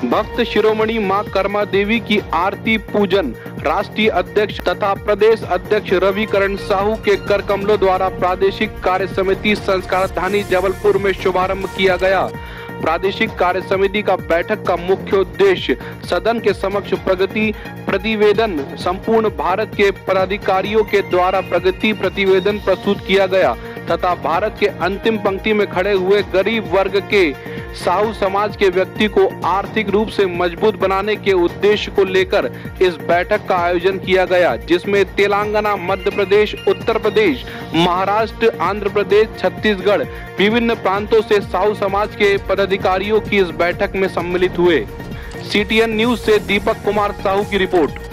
भक्त शिरोमणि माँ कर्मा देवी की आरती पूजन, राष्ट्रीय अध्यक्ष तथा प्रदेश अध्यक्ष रविकरण साहू के कर कमलों द्वारा प्रादेशिक कार्य समिति संस्कार धानी जबलपुर में शुभारंभ किया गया। प्रादेशिक कार्य समिति का बैठक का मुख्य उद्देश्य सदन के समक्ष प्रगति, प्रतिवेदन, संपूर्ण भारत के पदाधिकारियों के द्वारा प्रगति प्रतिवेदन प्रस्तुत किया गया तथा भारत के अंतिम पंक्ति में खड़े हुए गरीब वर्ग के साहू समाज के व्यक्ति को आर्थिक रूप से मज़बूत बनाने के उद्देश्य को लेकर इस बैठक का आयोजन किया गया, जिसमें तेलंगाना, मध्य प्रदेश, उत्तर प्रदेश, महाराष्ट्र, आंध्र प्रदेश, छत्तीसगढ़, विभिन्न प्रांतों से साहू समाज के पदाधिकारियों की इस बैठक में सम्मिलित हुए। सीटीएन न्यूज़ से दीपक कुमार साहू की रिपोर्ट।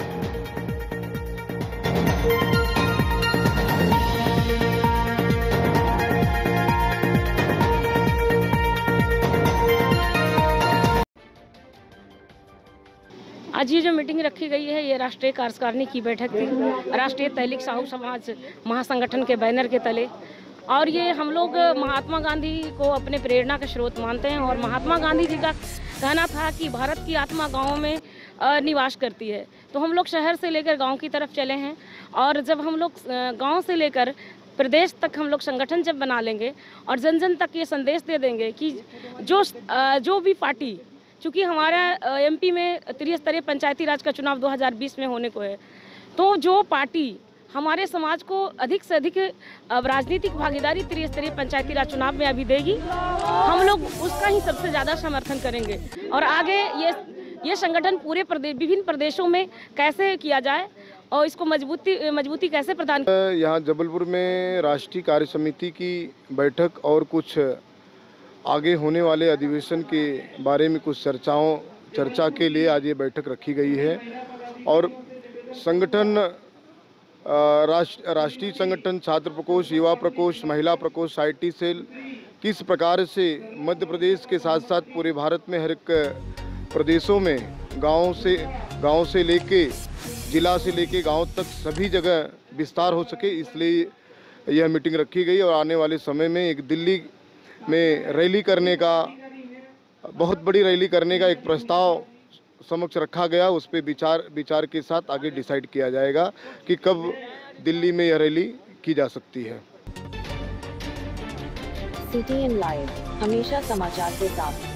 आज ये जो मीटिंग रखी गई है, ये राष्ट्रीय कार्यकारिणी की बैठक थी, राष्ट्रीय तहलीक साहू समाज महासंगठन के बैनर के तले। और ये हम लोग महात्मा गांधी को अपने प्रेरणा का स्रोत मानते हैं और महात्मा गांधी जी का कहना था कि भारत की आत्मा गाँव में निवास करती है। तो हम लोग शहर से लेकर गाँव की तरफ़ चले हैं और जब हम लोग गाँव से लेकर प्रदेश तक हम लोग संगठन जब बना लेंगे और जन जन तक ये संदेश दे देंगे कि जो जो भी पार्टी चूँकि हमारा एमपी में त्रिस्तरीय पंचायती राज का चुनाव 2020 में होने को है। तो जो पार्टी हमारे समाज को अधिक से अधिक राजनीतिक भागीदारी त्रिस्तरीय पंचायती राज चुनाव में अभी देगी, हम लोग उसका ही सबसे ज़्यादा समर्थन करेंगे। और आगे ये ये संगठन पूरे प्रदेश विभिन्न प्रदेशों में कैसे किया जाए और इसको मजबूती मजबूती कैसे प्रदान यहाँ जबलपुर में राष्ट्रीय कार्य समिति की बैठक और कुछ आगे होने वाले अधिवेशन के बारे में कुछ चर्चाओं, चर्चा के लिए आज ये बैठक रखी गई है। और संगठन राष्ट्र राष्ट्रीय संगठन, छात्र प्रकोष्ठ, युवा प्रकोष्ठ, महिला प्रकोष्ठ आई सेल, किस प्रकार से मध्य प्रदेश के साथ साथ पूरे भारत में हर एक प्रदेशों में गाँव से गाँव से लेके, जिला से लेके गाँव तक सभी जगह विस्तार हो सके, इसलिए यह मीटिंग रखी गई और आने वाले समय में एक दिल्ली में रैली करने का, बहुत बड़ी रैली करने का एक प्रस्ताव समक्ष रखा गया। उस पर विचार विचार के साथ आगे डिसाइड किया जाएगा कि कब दिल्ली में यह रैली की जा सकती है। सिटी इन लाइव हमेशा समाचार के साथ।